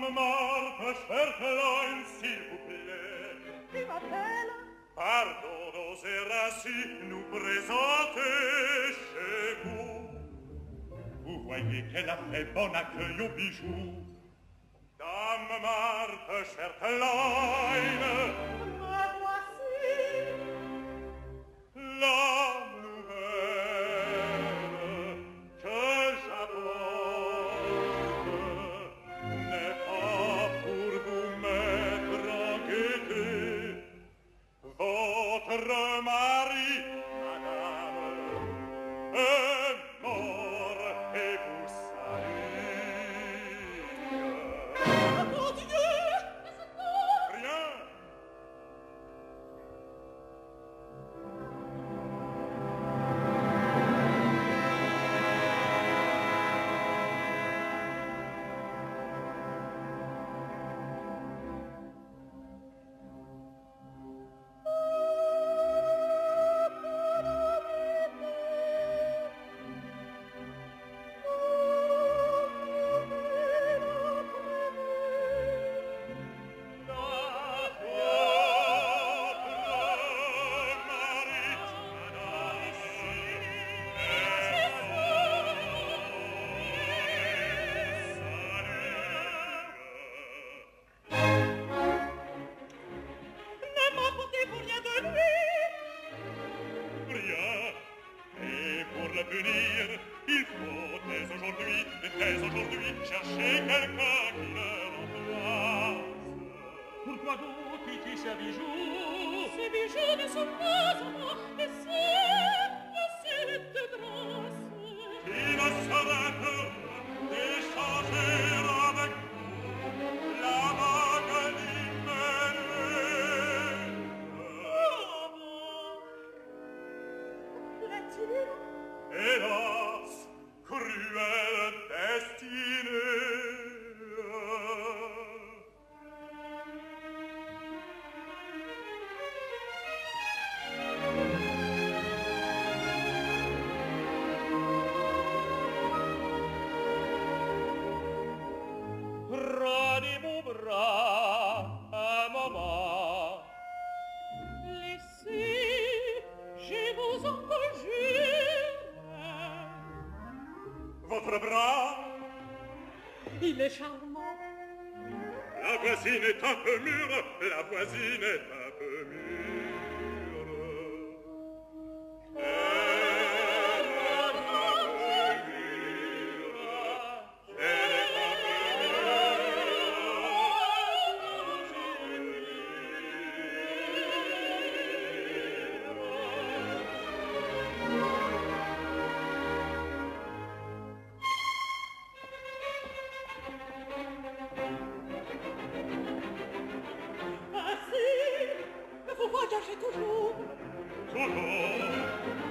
Dame Marthe, cherche-la s'il vous plaît. Qui m'appelle Pardon d'oser ainsi nous présenter chez vous. Vous voyez qu'elle a fait bon accueil aux bijoux. Dame Marthe, cherche-la dire il faut dès aujourd'hui dès aujourd'hui chercher quelqu'un qui le remplace pourquoi donc pitié ces bijoux ces bijoux ne sont pas à moi laissez laissez-les de grâce qui ne serait que d'échanger votre bras. Il est charmant. La voisine est un peu mûre, la voisine est un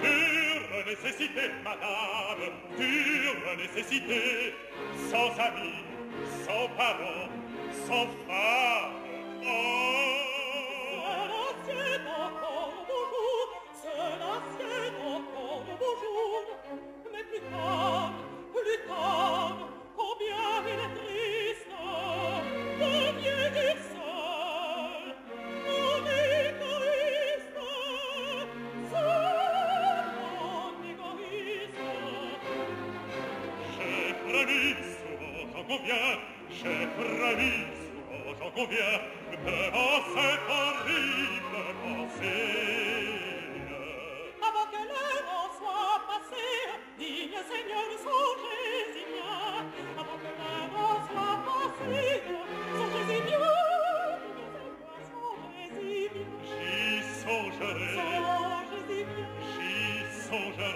Dure nécessité, madame Dure nécessité. Sans amis, sans parents Sans femme soldier.